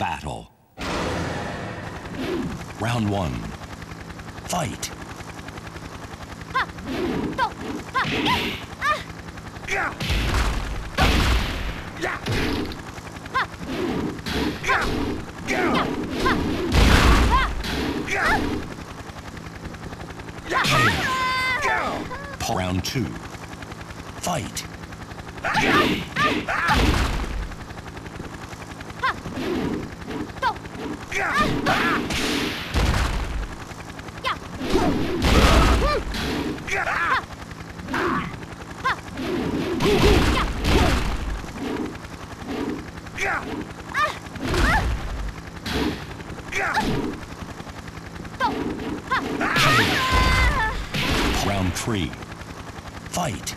battle. Round one. Fight. Round two. Fight. Round three. Fight.